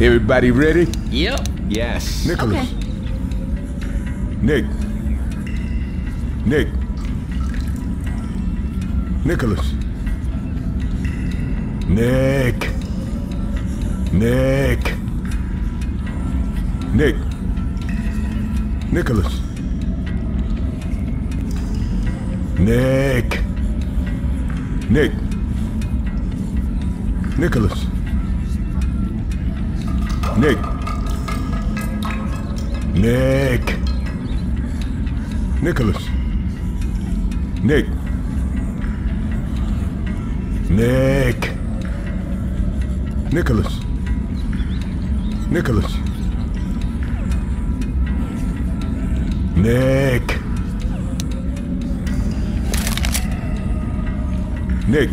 Everybody ready? Yep. Yes. Nicolas. Okay. Nick. Nick. Nicolas. Nick. Nick. Nick. Nicolas. Nick. Nick. Nicolas. Nick. Nick. Nicolas. Nick. Nick. Nicolas. Nicolas. Nick. Nick.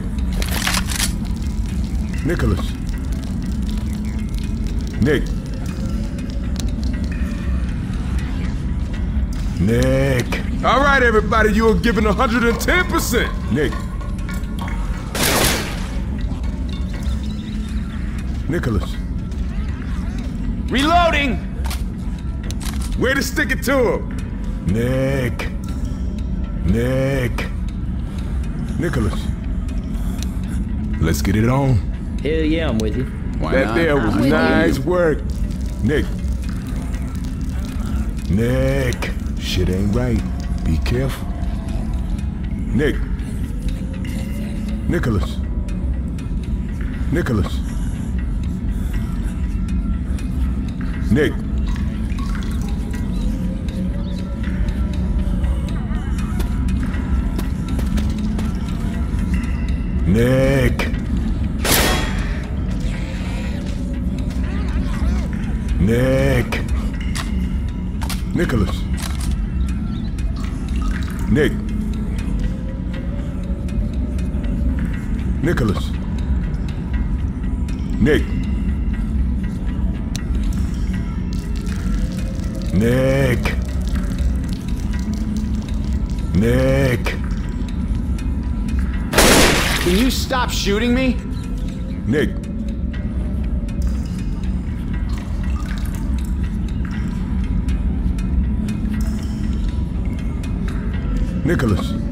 Nicolas. Nick. Nick. All right, everybody, you are given 110%. Nick. Nicolas. Reloading! Way to stick it to him. Nick. Nick. Nicolas. Let's get it on. Hell yeah, I'm with you. Why That not? there was I'm nice work. Nick. Nick. Shit ain't right. Be careful. Nick. Nicolas. Nicolas. Nick. Nick. Nick. Nicolas. Nick. Nicolas. Nick. Nick. Nick. Can you stop shooting me? Nick. Nicolas.